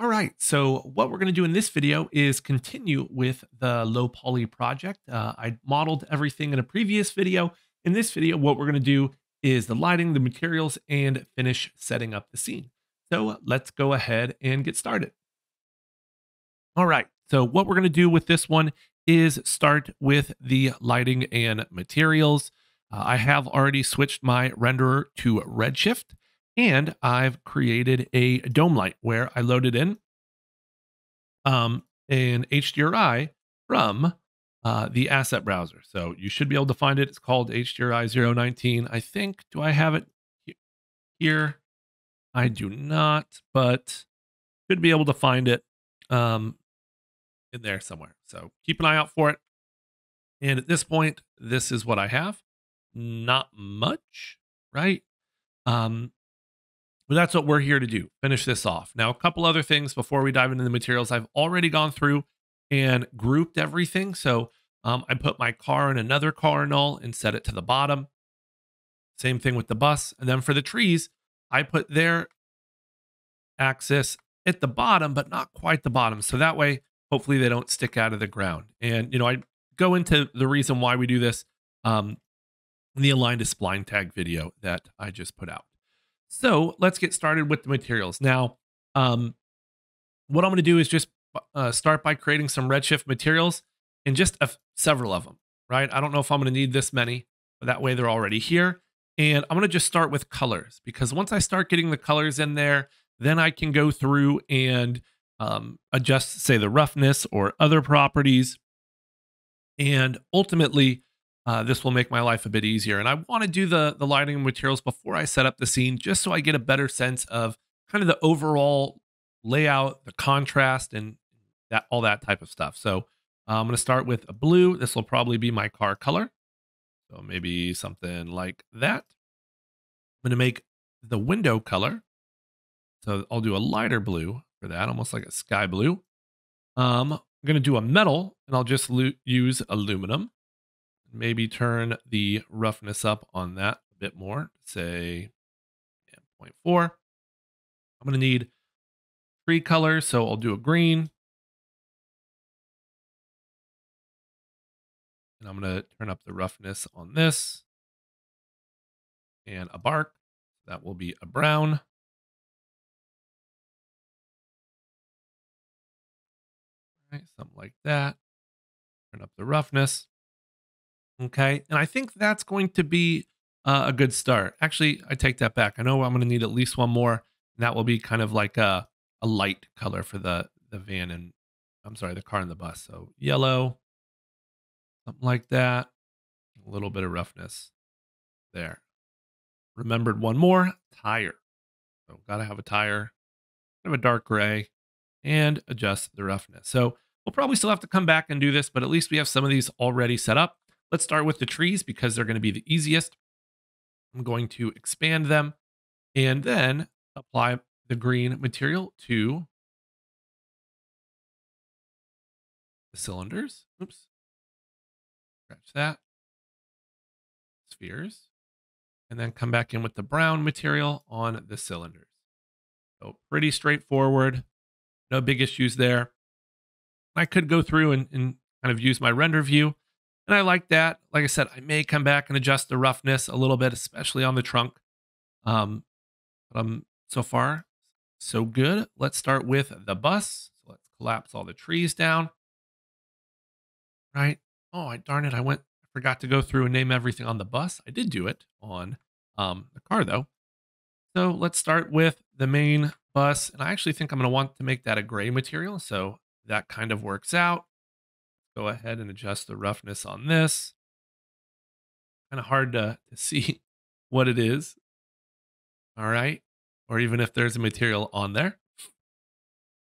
All right, so what we're going to do in this video is continue with the low poly project. Uh, I modeled everything in a previous video. In this video, what we're going to do is the lighting, the materials, and finish setting up the scene. So let's go ahead and get started. All right, so what we're going to do with this one is start with the lighting and materials. Uh, I have already switched my renderer to Redshift and I've created a dome light where I loaded in um, an HDRI from uh, the asset browser. So you should be able to find it. It's called HDRI 019. I think, do I have it here? I do not, but should be able to find it um, in there somewhere. So keep an eye out for it. And at this point, this is what I have. Not much, right? Um, but that's what we're here to do finish this off. Now, a couple other things before we dive into the materials. I've already gone through and grouped everything. So um, I put my car in another car null and set it to the bottom. Same thing with the bus. And then for the trees, I put their axis at the bottom, but not quite the bottom. So that way, hopefully they don't stick out of the ground. And, you know, I go into the reason why we do this um, in the aligned to spline tag video that I just put out. So let's get started with the materials. Now, um, what I'm going to do is just uh, start by creating some Redshift materials and just several of them, right? I don't know if I'm going to need this many, but that way they're already here. And I'm going to just start with colors because once I start getting the colors in there, then I can go through and um, adjust, say, the roughness or other properties. And ultimately, uh, this will make my life a bit easier. And I want to do the, the lighting materials before I set up the scene, just so I get a better sense of kind of the overall layout, the contrast, and that all that type of stuff. So uh, I'm going to start with a blue. This will probably be my car color. So maybe something like that. I'm going to make the window color. So I'll do a lighter blue for that, almost like a sky blue. Um, I'm going to do a metal, and I'll just use aluminum maybe turn the roughness up on that a bit more, say 0.4. I'm going to need three colors, so I'll do a green. And I'm going to turn up the roughness on this. And a bark, that will be a brown. All right, something like that. Turn up the roughness. Okay. And I think that's going to be uh, a good start. Actually, I take that back. I know I'm going to need at least one more. And that will be kind of like a, a light color for the, the van and I'm sorry, the car and the bus. So yellow, something like that. A little bit of roughness there. Remembered one more tire. So got to have a tire, kind of a dark gray, and adjust the roughness. So we'll probably still have to come back and do this, but at least we have some of these already set up. Let's start with the trees because they're going to be the easiest. I'm going to expand them and then apply the green material to the cylinders. Oops. Scratch that. Spheres. And then come back in with the brown material on the cylinders. So pretty straightforward. No big issues there. I could go through and, and kind of use my render view and I like that. Like I said, I may come back and adjust the roughness a little bit, especially on the trunk. Um, but um, so far, so good. Let's start with the bus. So let's collapse all the trees down. Right. Oh, I darn it. I went, I forgot to go through and name everything on the bus. I did do it on um, the car though. So let's start with the main bus. And I actually think I'm going to want to make that a gray material. So that kind of works out go ahead and adjust the roughness on this. Kind of hard to, to see what it is. All right. Or even if there's a material on there.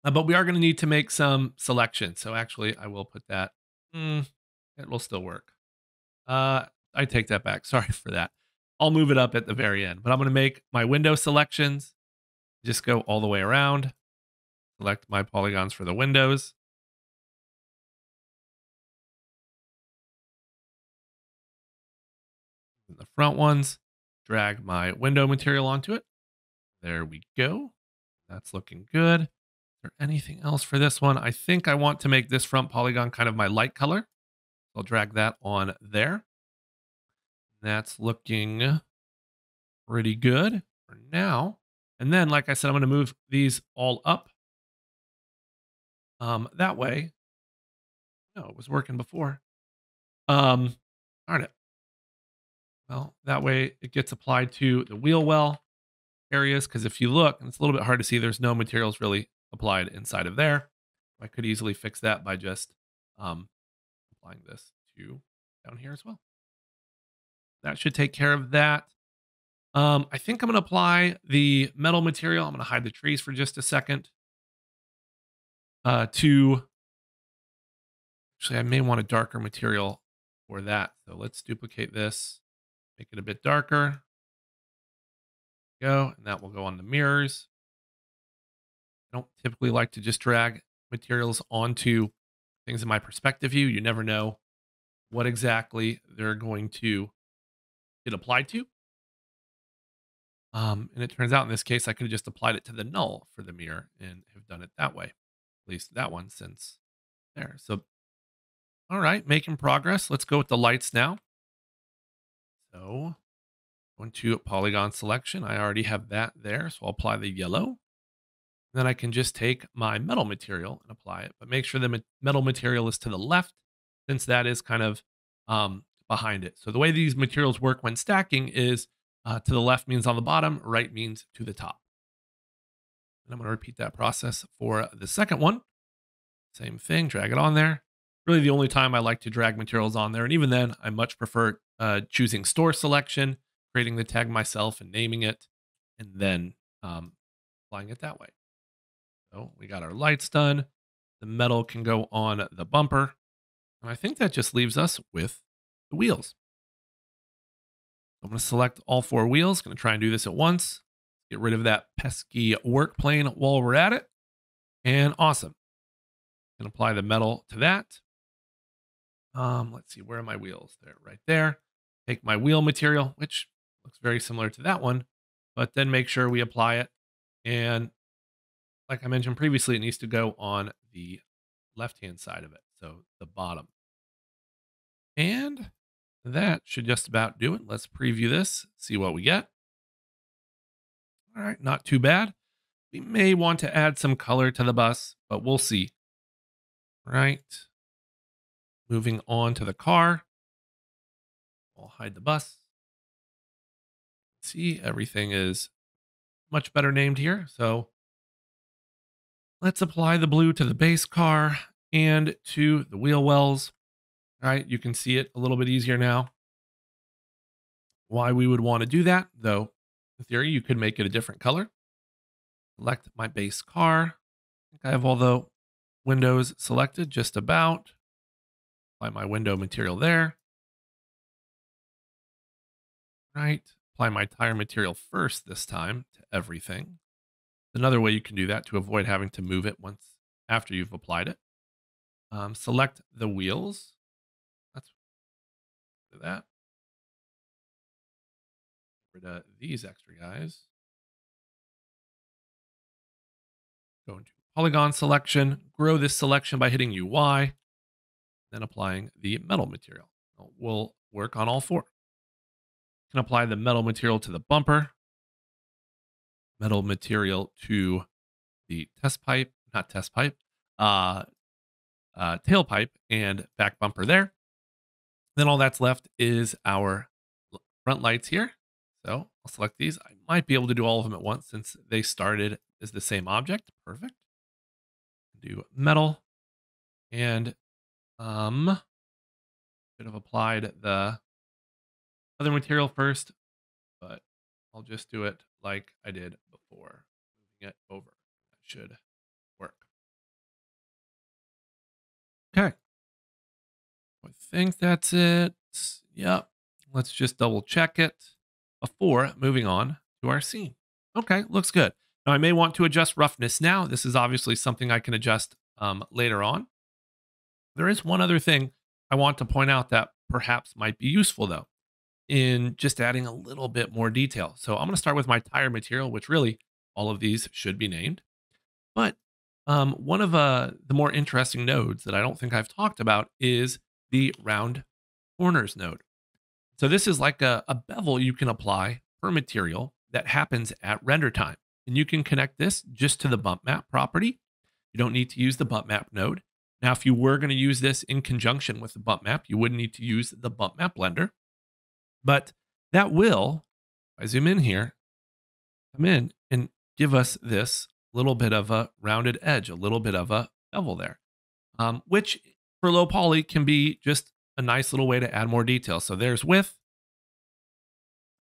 Uh, but we are going to need to make some selections. So actually, I will put that. Mm, it will still work. Uh, I take that back. Sorry for that. I'll move it up at the very end. But I'm going to make my window selections. Just go all the way around. Select my polygons for the windows. The front ones. Drag my window material onto it. There we go. That's looking good. Is there anything else for this one? I think I want to make this front polygon kind of my light color. I'll drag that on there. That's looking pretty good for now. And then, like I said, I'm going to move these all up. Um, that way, no, it was working before. Um, darn it. Well, that way it gets applied to the wheel well areas. Because if you look, and it's a little bit hard to see, there's no materials really applied inside of there. I could easily fix that by just um, applying this to down here as well. That should take care of that. Um, I think I'm going to apply the metal material. I'm going to hide the trees for just a second. Uh, to actually, I may want a darker material for that. So let's duplicate this, make it a bit darker. Go, and that will go on the mirrors. I don't typically like to just drag materials onto things in my perspective view. You never know what exactly they're going to get applied to. Um, and it turns out in this case, I could have just applied it to the null for the mirror and have done it that way. At least that one since there. So, all right, making progress. Let's go with the lights now. So, going to polygon selection. I already have that there. So I'll apply the yellow. Then I can just take my metal material and apply it, but make sure the metal material is to the left since that is kind of um, behind it. So the way these materials work when stacking is uh, to the left means on the bottom, right means to the top. And I'm going to repeat that process for the second one. Same thing, drag it on there. Really the only time I like to drag materials on there. And even then, I much prefer uh, choosing store selection, creating the tag myself and naming it, and then um, applying it that way. So we got our lights done. The metal can go on the bumper. And I think that just leaves us with the wheels. I'm going to select all four wheels. Going to try and do this at once. Get rid of that pesky work plane while we're at it. And awesome. To apply the metal to that. Um, let's see, where are my wheels? They're right there. Take my wheel material, which looks very similar to that one, but then make sure we apply it. And like I mentioned previously, it needs to go on the left-hand side of it, so the bottom. And that should just about do it. Let's preview this, see what we get. All right, not too bad. We may want to add some color to the bus, but we'll see. All right. Moving on to the car. I'll hide the bus. See, everything is much better named here. So let's apply the blue to the base car and to the wheel wells. All right, you can see it a little bit easier now. Why we would want to do that, though, in theory, you could make it a different color. Select my base car. I think I have all the windows selected just about. Apply my window material there. Right, apply my tire material first this time to everything. Another way you can do that to avoid having to move it once after you've applied it. Um, select the wheels that. Rid of these extra guys. Go into polygon selection, grow this selection by hitting UI, then applying the metal material. We'll work on all four. Can apply the metal material to the bumper, metal material to the test pipe, not test pipe, uh, uh, tailpipe and back bumper there. Then all that's left is our front lights here. So I'll select these. I might be able to do all of them at once since they started as the same object. Perfect. Do metal and um should have applied the other material first, but I'll just do it like I did before. Moving it over. That should work. Okay. I think that's it. Yep. Let's just double check it before moving on to our scene. Okay, looks good. Now I may want to adjust roughness now. This is obviously something I can adjust um, later on. There is one other thing I want to point out that perhaps might be useful though, in just adding a little bit more detail. So I'm going to start with my tire material, which really all of these should be named. But um, one of uh, the more interesting nodes that I don't think I've talked about is the round corners node. So this is like a, a bevel you can apply per material that happens at render time. And you can connect this just to the bump map property. You don't need to use the bump map node. Now, if you were going to use this in conjunction with the bump map, you wouldn't need to use the bump map blender. But that will, I zoom in here, come in and give us this little bit of a rounded edge, a little bit of a bevel there, um, which for low poly can be just a nice little way to add more detail. So there's with,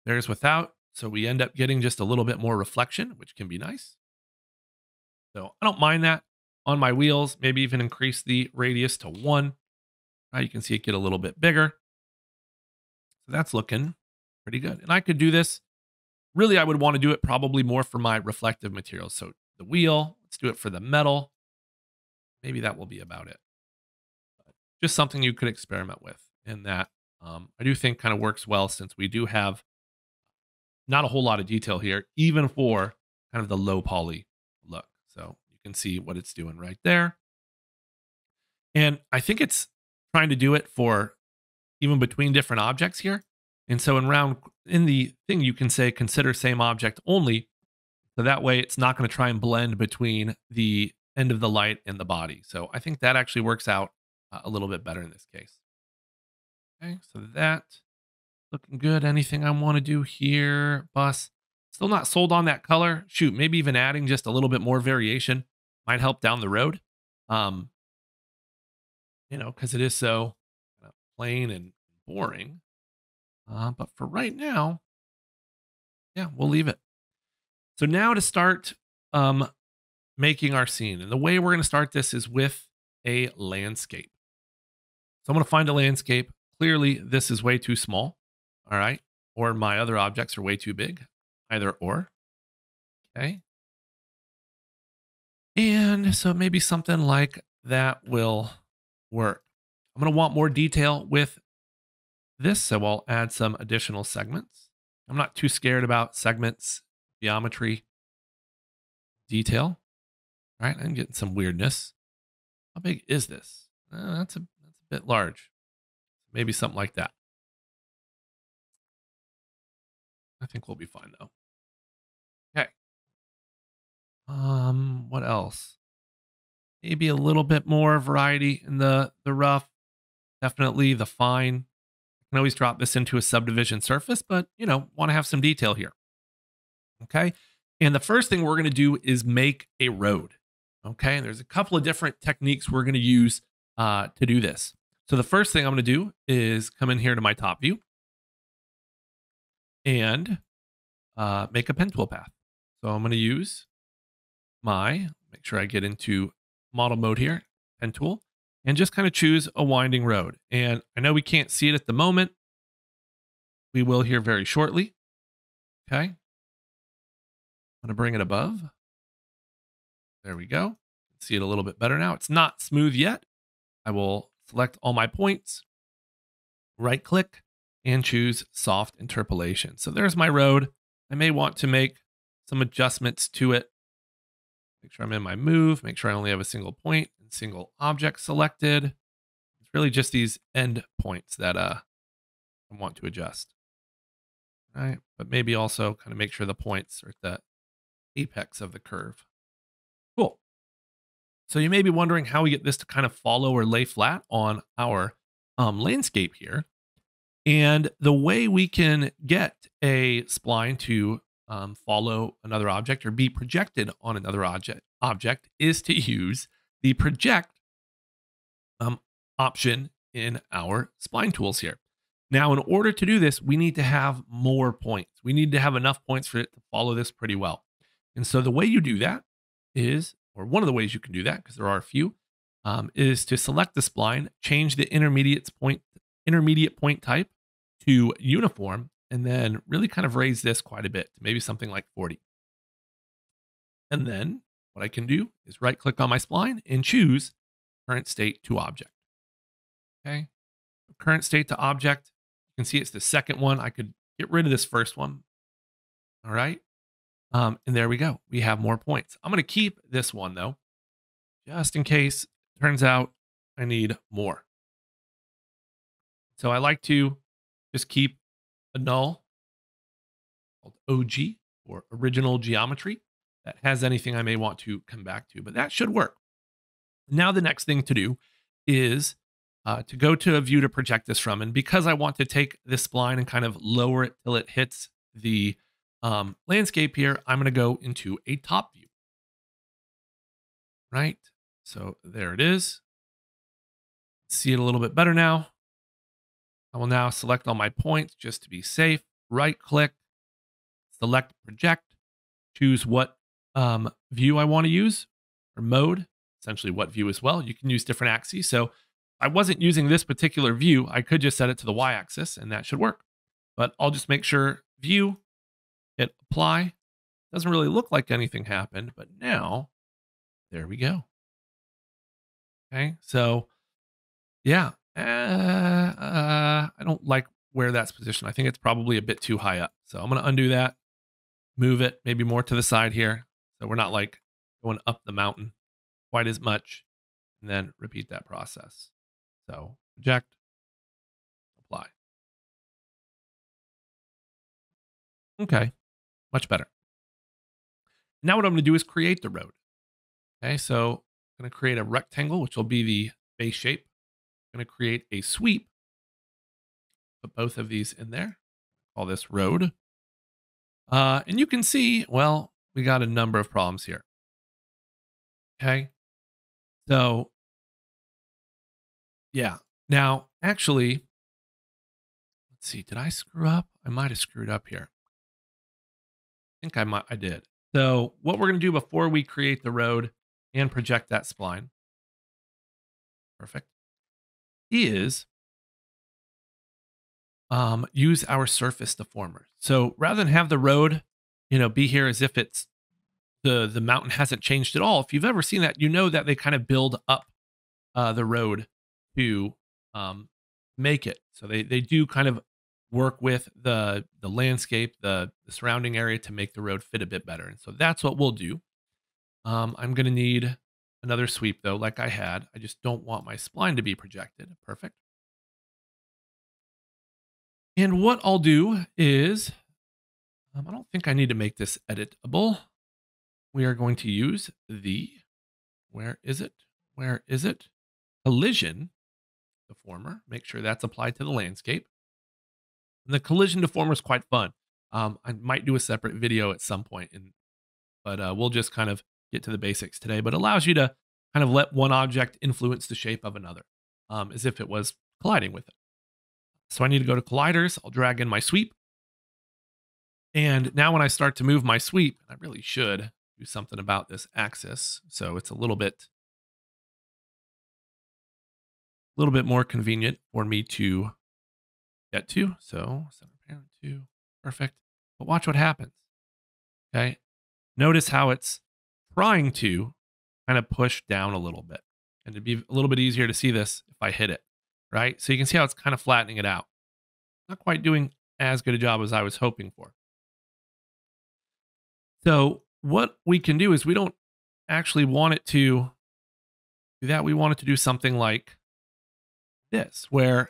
there's without. So we end up getting just a little bit more reflection, which can be nice. So I don't mind that on my wheels, maybe even increase the radius to one. You can see it get a little bit bigger. So that's looking pretty good. And I could do this. Really, I would want to do it probably more for my reflective materials. So the wheel, let's do it for the metal. Maybe that will be about it. But just something you could experiment with. And that um, I do think kind of works well since we do have not a whole lot of detail here, even for kind of the low poly look. So you can see what it's doing right there. And I think it's trying to do it for even between different objects here. And so in round in the thing you can say consider same object only. So that way it's not going to try and blend between the end of the light and the body. So I think that actually works out uh, a little bit better in this case. Okay, so that looking good. Anything I want to do here? Bus. Still not sold on that color. Shoot, maybe even adding just a little bit more variation might help down the road. Um, you know, because it is so plain and boring. Uh, but for right now, yeah, we'll leave it. So now to start um, making our scene. And the way we're going to start this is with a landscape. So I'm going to find a landscape. Clearly, this is way too small. All right. Or my other objects are way too big. Either or. Okay. And so maybe something like that will work. I'm going to want more detail with this, so I'll add some additional segments. I'm not too scared about segments, geometry, detail. All right, I'm getting some weirdness. How big is this? Uh, that's a that's a bit large. Maybe something like that. I think we'll be fine though. Okay. Um, what else? Maybe a little bit more variety in the the rough. Definitely the fine. I can always drop this into a subdivision surface, but you know, want to have some detail here. Okay. And the first thing we're going to do is make a road. Okay. And there's a couple of different techniques we're going to use uh, to do this. So the first thing I'm going to do is come in here to my top view and uh, make a pen tool path. So I'm going to use my, make sure I get into model mode here, pen tool, and just kind of choose a winding road. And I know we can't see it at the moment. We will here very shortly. Okay. I'm going to bring it above. There we go. See it a little bit better now. It's not smooth yet. I will select all my points, right click, and choose soft interpolation. So there's my road. I may want to make some adjustments to it Make sure I'm in my move. Make sure I only have a single point and single object selected. It's really just these end points that uh, I want to adjust. Right. But maybe also kind of make sure the points are at the apex of the curve. Cool. So you may be wondering how we get this to kind of follow or lay flat on our um, landscape here. And the way we can get a spline to um, follow another object or be projected on another object object is to use the project um, option in our spline tools here. Now, in order to do this, we need to have more points. We need to have enough points for it to follow this pretty well. And so the way you do that is, or one of the ways you can do that, because there are a few, um, is to select the spline, change the intermediate point, intermediate point type to uniform, and then really kind of raise this quite a bit to maybe something like 40. And then what I can do is right click on my spline and choose current state to object. Okay. Current state to object. You can see it's the second one. I could get rid of this first one. All right. Um, and there we go. We have more points. I'm going to keep this one though. just in case it turns out I need more. So I like to just keep a null called OG or original geometry that has anything I may want to come back to, but that should work. Now the next thing to do is uh, to go to a view to project this from. And because I want to take this spline and kind of lower it till it hits the um, landscape here, I'm going to go into a top view. Right. So there it is. See it a little bit better now. I will now select all my points just to be safe. Right click, select project, choose what um, view I want to use or mode, essentially what view as well. You can use different axes. So I wasn't using this particular view. I could just set it to the y axis and that should work. But I'll just make sure view, hit apply. Doesn't really look like anything happened, but now there we go. Okay, so yeah, uh, uh, I don't like where that's positioned. I think it's probably a bit too high up. So I'm going to undo that, move it maybe more to the side here. So we're not like going up the mountain quite as much and then repeat that process. So reject, apply. Okay, much better. Now what I'm to do is create the road. Okay, so I'm to create a rectangle, which will be the base shape. I'm to create a sweep. Put both of these in there. Call this road. Uh, and you can see, well, we got a number of problems here. Okay. So, yeah. Now, actually, let's see. Did I screw up? I might have screwed up here. I think I might. I did. So, what we're going to do before we create the road and project that spline, perfect, is um, use our surface deformer. So rather than have the road, you know, be here as if it's the the mountain hasn't changed at all. If you've ever seen that, you know that they kind of build up uh, the road to um, make it. So they they do kind of work with the the landscape, the, the surrounding area to make the road fit a bit better. And so that's what we'll do. Um, I'm going to need another sweep though, like I had. I just don't want my spline to be projected. Perfect. And what I'll do is, um, I don't think I need to make this editable. We are going to use the, where is it? Where is it? Collision deformer. Make sure that's applied to the landscape. And the collision deformer is quite fun. Um, I might do a separate video at some point, in, but uh, we'll just kind of get to the basics today. But allows you to kind of let one object influence the shape of another, um, as if it was colliding with it. So I need to go to colliders. I'll drag in my sweep. And now when I start to move my sweep, I really should do something about this axis. So it's a little bit, a little bit more convenient for me to get to. So center parent two, perfect. But watch what happens. Okay. Notice how it's trying to kind of push down a little bit. And it'd be a little bit easier to see this if I hit it right? So you can see how it's kind of flattening it out. Not quite doing as good a job as I was hoping for. So what we can do is we don't actually want it to do that. We want it to do something like this, where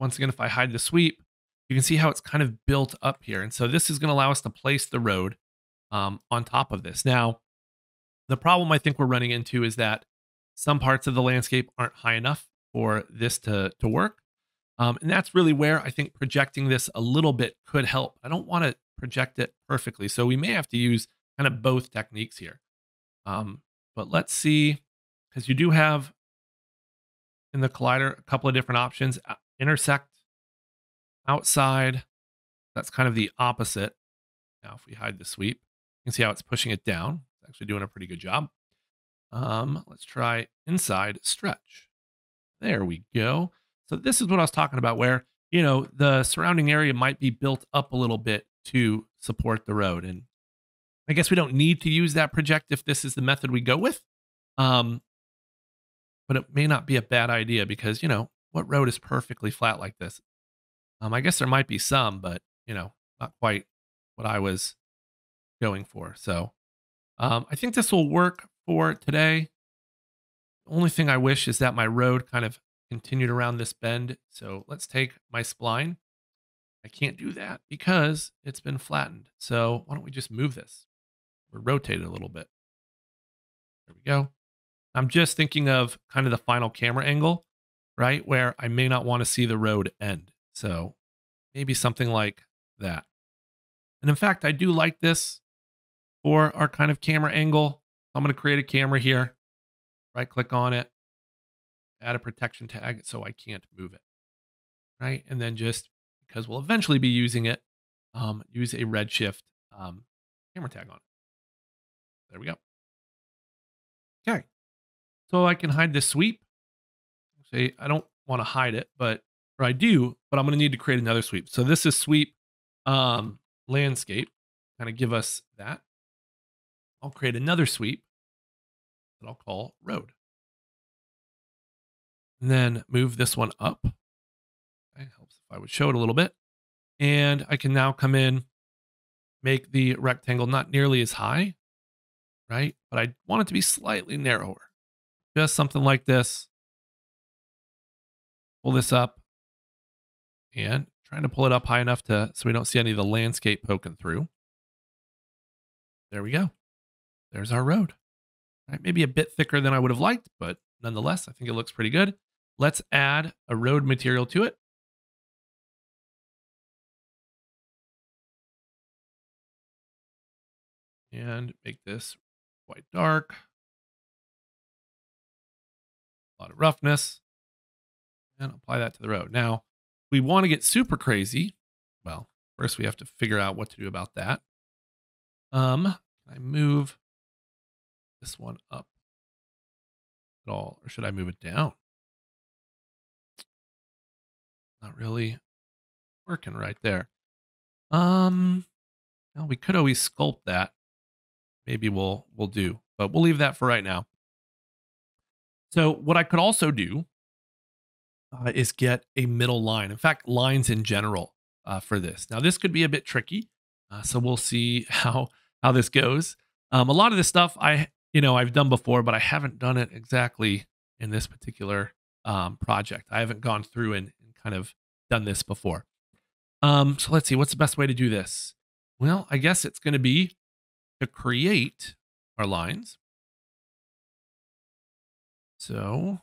once again, if I hide the sweep, you can see how it's kind of built up here. And so this is going to allow us to place the road um, on top of this. Now, the problem I think we're running into is that some parts of the landscape aren't high enough for this to, to work. Um, and that's really where I think projecting this a little bit could help. I don't want to project it perfectly. So we may have to use kind of both techniques here. Um, but let's see, because you do have in the collider a couple of different options intersect, outside. That's kind of the opposite. Now, if we hide the sweep, you can see how it's pushing it down. It's actually doing a pretty good job. Um, let's try inside stretch. There we go. So this is what I was talking about where, you know, the surrounding area might be built up a little bit to support the road. And I guess we don't need to use that project if this is the method we go with. Um, but it may not be a bad idea because, you know, what road is perfectly flat like this? Um, I guess there might be some, but, you know, not quite what I was going for. So um, I think this will work for today. The only thing I wish is that my road kind of continued around this bend. So let's take my spline. I can't do that because it's been flattened. So why don't we just move this? Or rotate it a little bit. There we go. I'm just thinking of kind of the final camera angle, right? Where I may not want to see the road end. So maybe something like that. And in fact, I do like this for our kind of camera angle. I'm going to create a camera here, right click on it, add a protection tag so I can't move it, right? And then just because we'll eventually be using it, um, use a redshift um, camera tag on it. There we go. Okay. So I can hide this sweep. Say I don't want to hide it, but or I do, but I'm going to need to create another sweep. So this is sweep um, landscape. Kind of give us that. I'll create another sweep that I'll call road. And then move this one up. Okay, helps if I would show it a little bit. And I can now come in, make the rectangle not nearly as high, right? But I want it to be slightly narrower. Just something like this. Pull this up and trying to pull it up high enough to so we don't see any of the landscape poking through. There we go. There's our road. Maybe a bit thicker than I would have liked, but nonetheless, I think it looks pretty good. Let's add a road material to it. And make this quite dark. A lot of roughness. And apply that to the road. Now, we want to get super crazy. Well, first we have to figure out what to do about that. Um, can I move this one up at all, or should I move it down? Not really working right there. Um, well, we could always sculpt that. Maybe we'll we'll do, but we'll leave that for right now. So what I could also do uh, is get a middle line. In fact, lines in general uh, for this. Now this could be a bit tricky, uh, so we'll see how how this goes. Um, a lot of this stuff I you know, I've done before, but I haven't done it exactly in this particular um, project. I haven't gone through and, and kind of done this before. Um, so let's see, what's the best way to do this? Well, I guess it's going to be to create our lines. So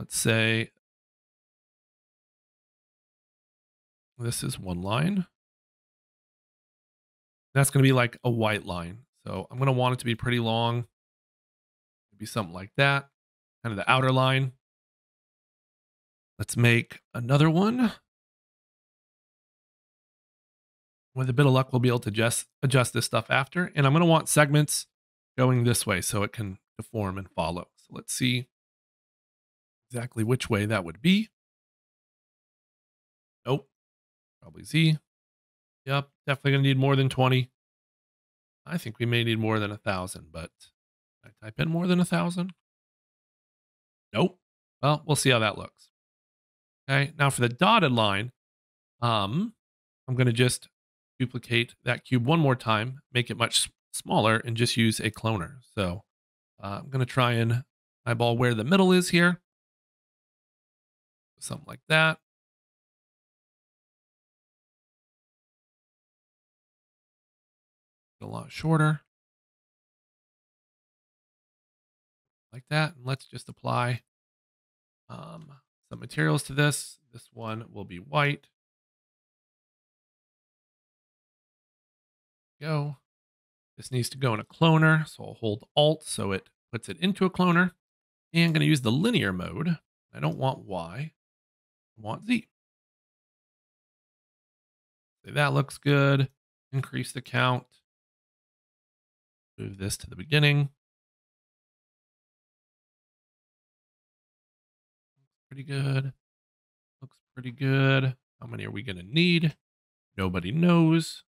let's say this is one line. That's going to be like a white line. So I'm going to want it to be pretty long. Maybe something like that. Kind of the outer line. Let's make another one. With a bit of luck, we'll be able to adjust, adjust this stuff after. And I'm going to want segments going this way so it can deform and follow. So let's see exactly which way that would be. Nope. Probably Z. Yep. Definitely going to need more than 20. I think we may need more than a thousand, but I type in more than a thousand. Nope. Well, we'll see how that looks. Okay. Now for the dotted line, um, I'm going to just duplicate that cube one more time, make it much smaller, and just use a cloner. So uh, I'm going to try and eyeball where the middle is here. Something like that. a lot shorter. Like that. And let's just apply um, some materials to this. This one will be white. Go. This needs to go in a cloner, so I'll hold Alt so it puts it into a cloner. And I'm going to use the linear mode. I don't want Y, I want Z. So that looks good. Increase the count. Move this to the beginning. Pretty good. Looks pretty good. How many are we going to need? Nobody knows.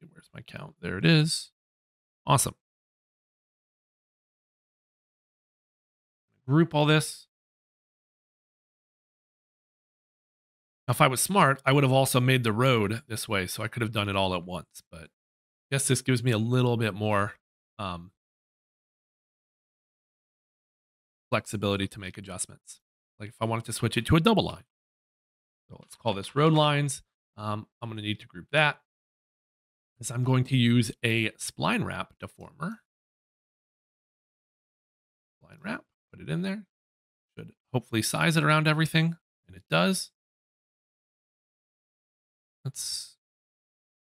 Where's my count? There it is. Awesome. Group all this. Now, if I was smart, I would have also made the road this way, so I could have done it all at once. But I guess this gives me a little bit more um, flexibility to make adjustments. Like if I wanted to switch it to a double line. So let's call this road lines. Um, I'm going to need to group that is I'm going to use a spline wrap deformer. Spline wrap, put it in there. Should hopefully size it around everything, and it does. Let's,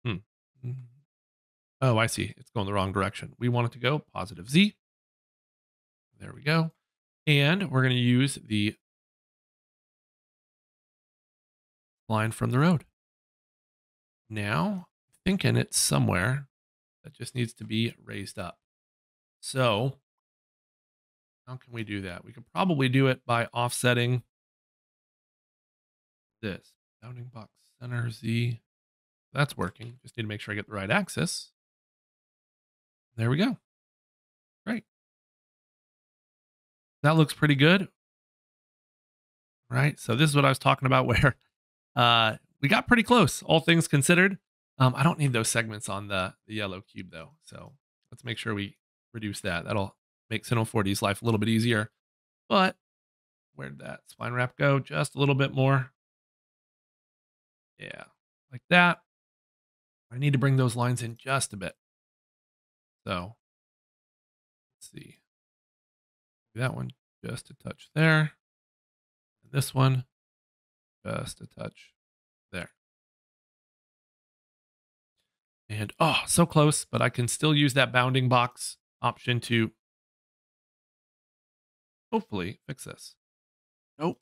hmm. Oh, I see. It's going the wrong direction. We want it to go positive Z. There we go. And we're going to use the line from the road. Now, thinking it's somewhere that just needs to be raised up. So how can we do that? We could probably do it by offsetting this. Bounding box center Z. That's working. Just need to make sure I get the right axis. There we go. Great. That looks pretty good. Right. So this is what I was talking about where uh, we got pretty close, all things considered. Um, I don't need those segments on the, the yellow cube though. So let's make sure we reduce that. That'll make Cinema 4D's life a little bit easier. But where did that spline wrap go? Just a little bit more. Yeah, like that. I need to bring those lines in just a bit. So let's see. That one just a touch there. This one just a touch there. And oh, so close, but I can still use that bounding box option to hopefully fix this. Nope.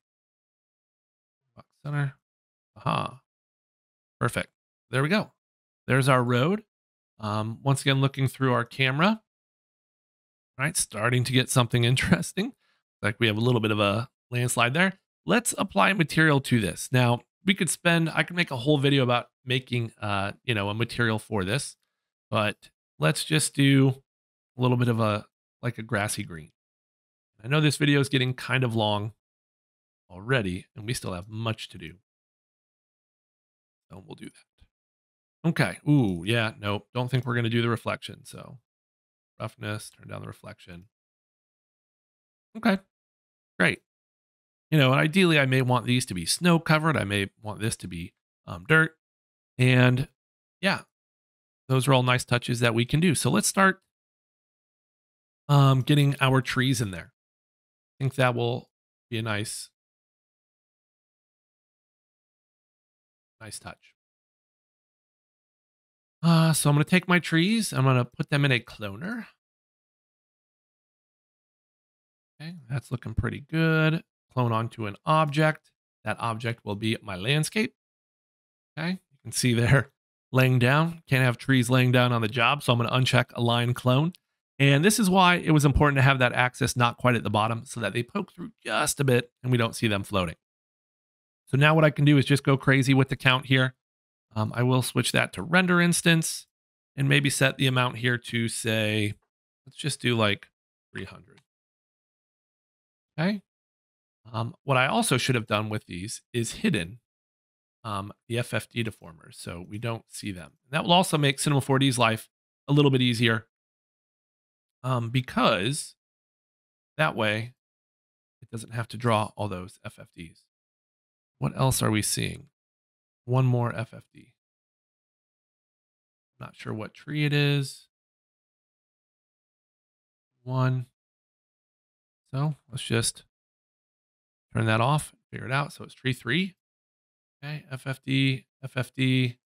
Box center. Aha. Perfect. There we go. There's our road. Um, once again, looking through our camera. All right, starting to get something interesting. Like we have a little bit of a landslide there. Let's apply material to this. Now, we could spend, I could make a whole video about making, uh, you know, a material for this, but let's just do a little bit of a, like a grassy green. I know this video is getting kind of long already, and we still have much to do. So we'll do that. Okay. Ooh, yeah, nope. Don't think we're going to do the reflection. So roughness, turn down the reflection. Okay, great. You know, and ideally I may want these to be snow covered. I may want this to be um, dirt. And yeah, those are all nice touches that we can do. So let's start um, getting our trees in there. I think that will be a nice, nice touch. Uh, so I'm going to take my trees. I'm going to put them in a cloner. Okay, that's looking pretty good. Clone onto an object. That object will be my landscape. Okay, you can see there laying down. Can't have trees laying down on the job, so I'm going to uncheck align clone. And this is why it was important to have that axis not quite at the bottom so that they poke through just a bit and we don't see them floating. So now what I can do is just go crazy with the count here. Um, I will switch that to render instance and maybe set the amount here to say, let's just do like 300. Okay. Um, what I also should have done with these is hidden um, the FFD deformers so we don't see them. that will also make Cinema 4D's life a little bit easier um, because that way it doesn't have to draw all those FFDs. What else are we seeing? One more FFD. Not sure what tree it is. One. So let's just turn that off, figure it out. So it's tree three. Okay, FFD, FFD.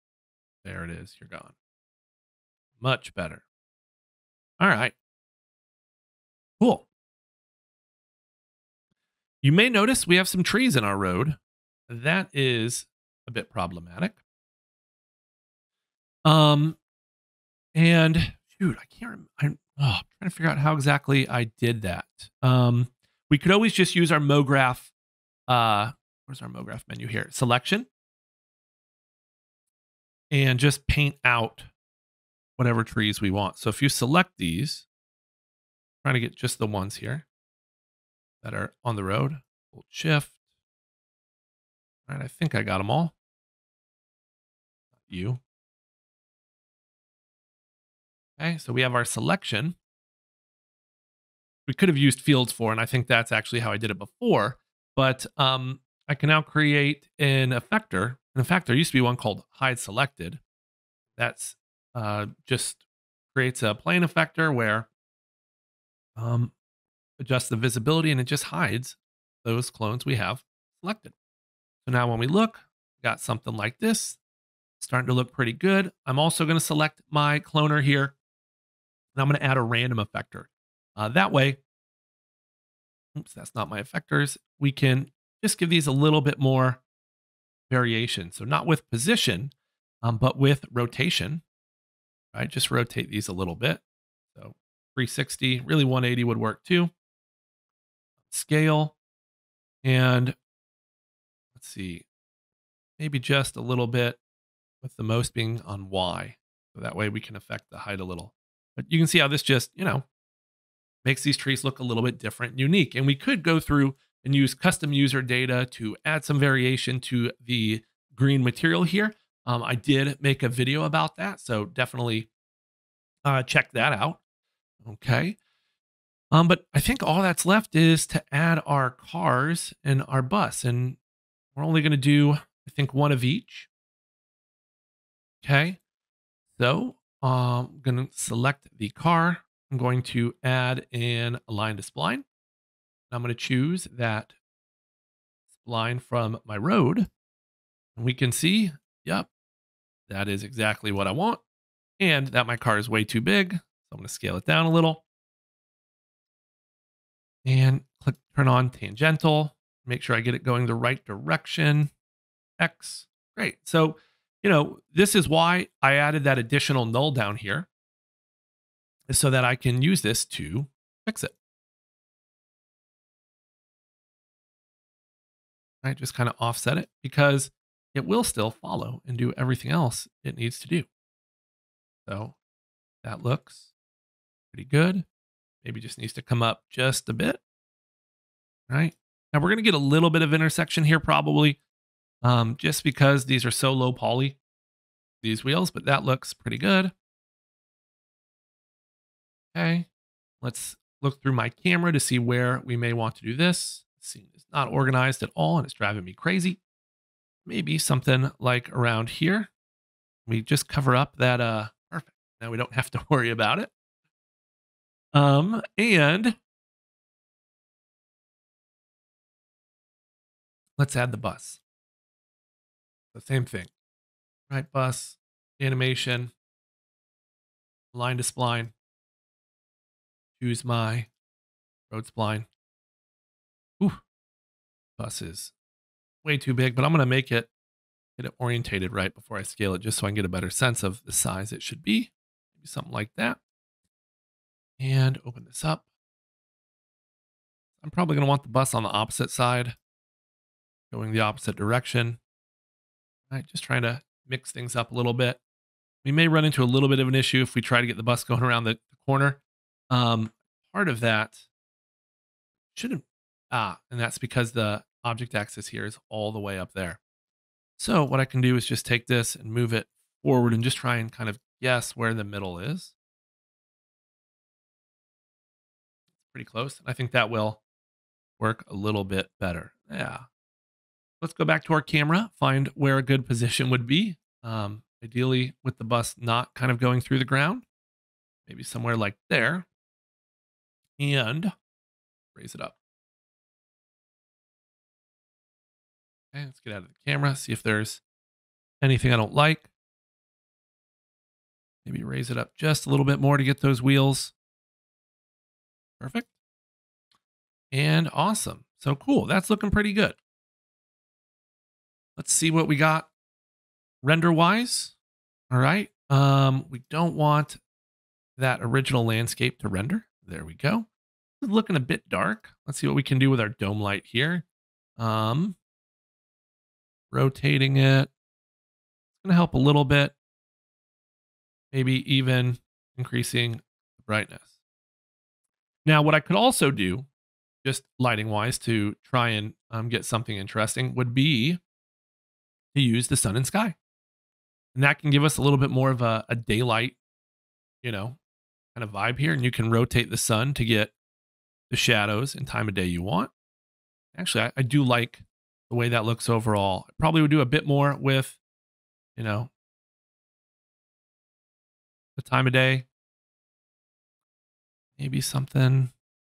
There it is. You're gone. Much better. All right. Cool. You may notice we have some trees in our road. That is a bit problematic. Um, and dude, I can't. I'm, oh, I'm trying to figure out how exactly I did that. Um, we could always just use our MoGraph. Uh, where's our MoGraph menu here? Selection. And just paint out whatever trees we want. So if you select these, trying to get just the ones here that are on the road, hold shift. All right, I think I got them all. Not You. Okay, so we have our selection. we could have used fields for, and I think that's actually how I did it before. But um, I can now create an effector. And in fact, there used to be one called hide selected. That's uh, just creates a plane effector where um, adjusts the visibility and it just hides those clones we have selected. So now when we look, got something like this, starting to look pretty good. I'm also going to select my cloner here, and I'm going to add a random effector. Uh, that way, oops, that's not my effectors. We can just give these a little bit more variation. So not with position, um, but with rotation, right? Just rotate these a little bit. So 360, really 180 would work too. Scale, and let's see, maybe just a little bit with the most being on Y. So that way we can affect the height a little. But you can see how this just, you know, makes these trees look a little bit different, unique. And we could go through and use custom user data to add some variation to the green material here. Um, I did make a video about that, so definitely uh, check that out. Okay. Um, but I think all that's left is to add our cars and our bus, and we're only going to do, I think, one of each. Okay. So um, I'm going to select the car. I'm going to add an align to spline. I'm going to choose that spline from my road. And we can see, yep, that is exactly what I want. And that my car is way too big. So I'm going to scale it down a little. And click turn on tangential. Make sure I get it going the right direction. X. Great. So, you know, this is why I added that additional null down here. So that I can use this to fix it. right? Just kind of offset it because it will still follow and do everything else it needs to do. So that looks pretty good. Maybe just needs to come up just a bit, right? Now we're going to get a little bit of intersection here probably um, just because these are so low poly, these wheels, but that looks pretty good. Okay, let's look through my camera to see where we may want to do this scene is not organized at all and it's driving me crazy. Maybe something like around here. We just cover up that, uh, perfect. Now we don't have to worry about it. Um, and let's add the bus. The same thing, right? Bus, animation, line to spline. Choose my road spline. Ooh, bus is way too big, but I'm going to make it get it orientated right before I scale it just so I can get a better sense of the size it should be. Maybe something like that. And open this up. I'm probably going to want the bus on the opposite side, going the opposite direction. All right, just trying to mix things up a little bit. We may run into a little bit of an issue if we try to get the bus going around the, the corner. Um, part of that shouldn't Ah, and that's because the object axis here is all the way up there. So what I can do is just take this and move it forward and just try and kind of guess where the middle is. It's pretty close. And I think that will work a little bit better. Yeah. Let's go back to our camera, find where a good position would be. Um, ideally with the bus not kind of going through the ground, maybe somewhere like there. And raise it up. Okay, let's get out of the camera, see if there's anything I don't like. Maybe raise it up just a little bit more to get those wheels. Perfect. And awesome. So cool. That's looking pretty good. Let's see what we got render wise. All right. Um, we don't want that original landscape to render. There we go. It's looking a bit dark. Let's see what we can do with our dome light here. Um, rotating it. It's going to help a little bit. Maybe even increasing the brightness. Now, what I could also do, just lighting wise, to try and um, get something interesting would be to use the sun and sky. And that can give us a little bit more of a, a daylight, you know, kind of vibe here. And you can rotate the sun to get the shadows and time of day you want. Actually, I, I do like the way that looks overall. I probably would do a bit more with, you know, the time of day. Maybe something